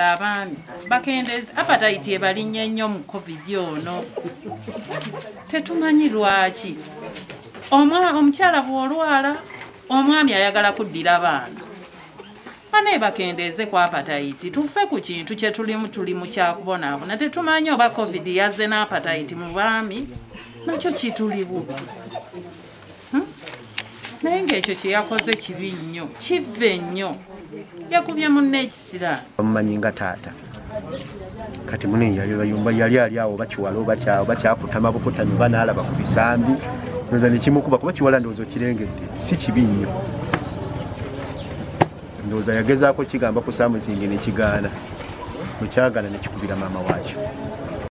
abaami bakendeezi apatayiti ebalinnye nnyo mu covid ono. Tetumanyi lwaki. Omukyala bw'olwala omwami ayagala kuddira baana banaye bakendeeze ku apatayiti tufe ku kintu kye tulimu tuli mu kyakubonaabona tetumanyi oba covid yazze n'apatayiti mu baami nakyo kituli bubi Hmm? naye ng'ekyo kye yakoze kibi nnyo kive nnyo yakubye munne ekisira. Bamumanyi nga taata. Kati mune yali bayumba yali ali awo bakiwala obakyawo bakyakutama bukutami banaalaba ku bisambi. Ndowooza nekimukuba kuba kiwala ndowooza okirengedde si kibi nnyo. Ndowooza yagezaako kigamba ku samusingi nekigaana bwekyagana nekikubira maama waakyo